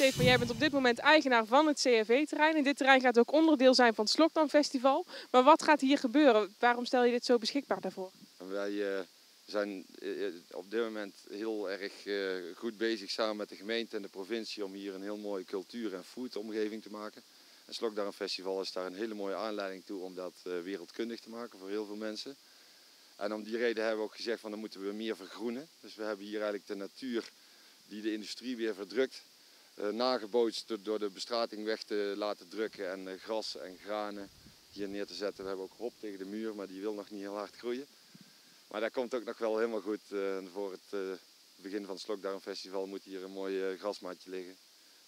Stefan, jij bent op dit moment eigenaar van het CRV-terrein. En dit terrein gaat ook onderdeel zijn van het Slokdan Festival. Maar wat gaat hier gebeuren? Waarom stel je dit zo beschikbaar daarvoor? Wij eh, zijn eh, op dit moment heel erg eh, goed bezig samen met de gemeente en de provincie om hier een heel mooie cultuur- en foodomgeving te maken. En Slokdarm Festival is daar een hele mooie aanleiding toe om dat wereldkundig te maken voor heel veel mensen. En om die reden hebben we ook gezegd van dan moeten we meer vergroenen. Dus we hebben hier eigenlijk de natuur die de industrie weer verdrukt, nagebootst door de bestrating weg te laten drukken en gras en granen hier neer te zetten. We hebben ook hop tegen de muur, maar die wil nog niet heel hard groeien. Maar dat komt ook nog wel helemaal goed. Uh, voor het begin van het Slokdarmfestival moet hier een mooi grasmaatje liggen.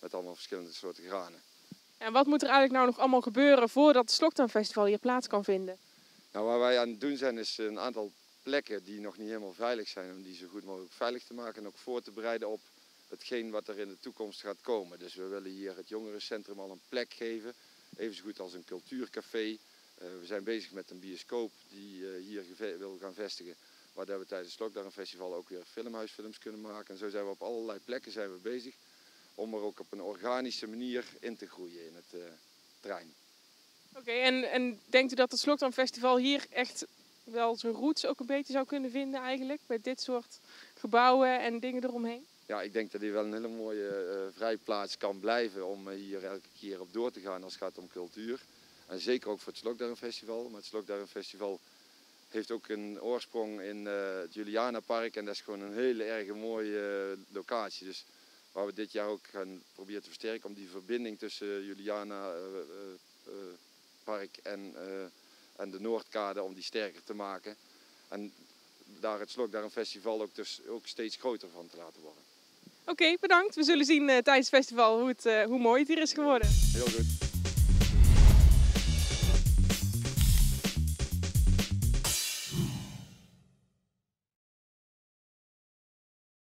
Met allemaal verschillende soorten granen. En wat moet er eigenlijk nou nog allemaal gebeuren voordat het Slokdarmfestival hier plaats kan vinden? Nou, waar wij aan het doen zijn is een aantal plekken die nog niet helemaal veilig zijn. Om die zo goed mogelijk veilig te maken en ook voor te bereiden op hetgeen wat er in de toekomst gaat komen. Dus we willen hier het jongerencentrum al een plek geven. Even goed als een cultuurcafé. Eh, we zijn bezig met een bioscoop die eh, hier wil gaan vestigen. Waar we tijdens het Festival ook weer filmhuisfilms kunnen maken. En zo zijn we op allerlei plekken zijn we bezig om er ook op een organische manier in te groeien in het uh, terrein. Oké, en, en denkt u dat het Festival hier echt wel zijn roots ook een beetje zou kunnen vinden eigenlijk? Met dit soort gebouwen en dingen eromheen? Ja, ik denk dat hij wel een hele mooie uh, vrijplaats kan blijven om hier elke keer op door te gaan als het gaat om cultuur. En zeker ook voor het Slokdarmfestival. Maar het Slokdarmfestival heeft ook een oorsprong in uh, het Juliana Park. En dat is gewoon een hele erg mooie locatie. Dus waar we dit jaar ook gaan proberen te versterken om die verbinding tussen Juliana Park en, en de Noordkade om die sterker te maken. En daar het Slokdarmfestival ook, dus ook steeds groter van te laten worden. Oké, bedankt. We zullen zien tijdens het festival hoe, het, hoe mooi het hier is geworden. Heel goed.